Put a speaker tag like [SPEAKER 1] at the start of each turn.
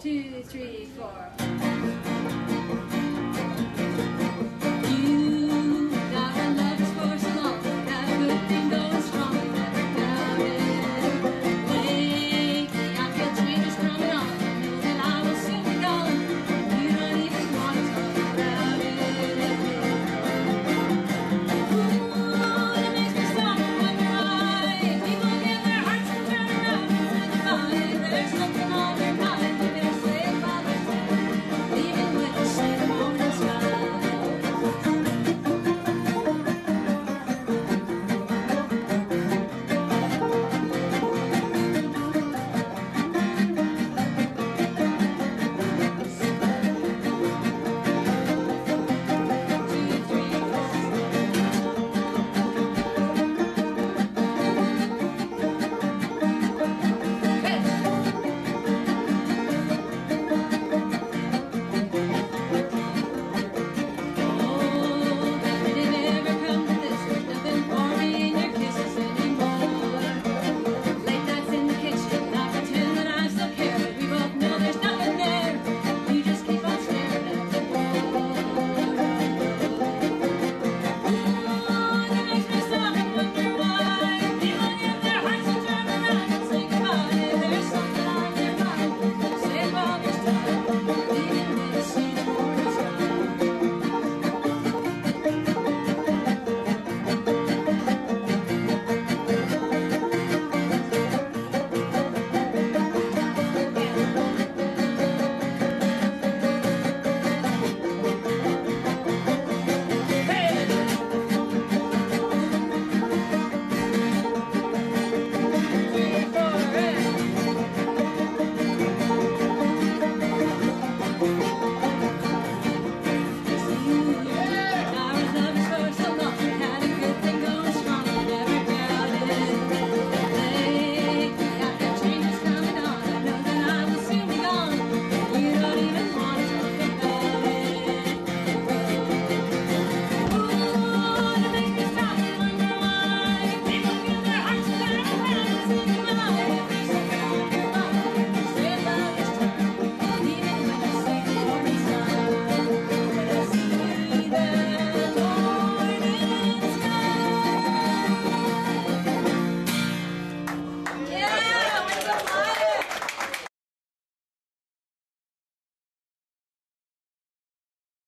[SPEAKER 1] Two, three, four.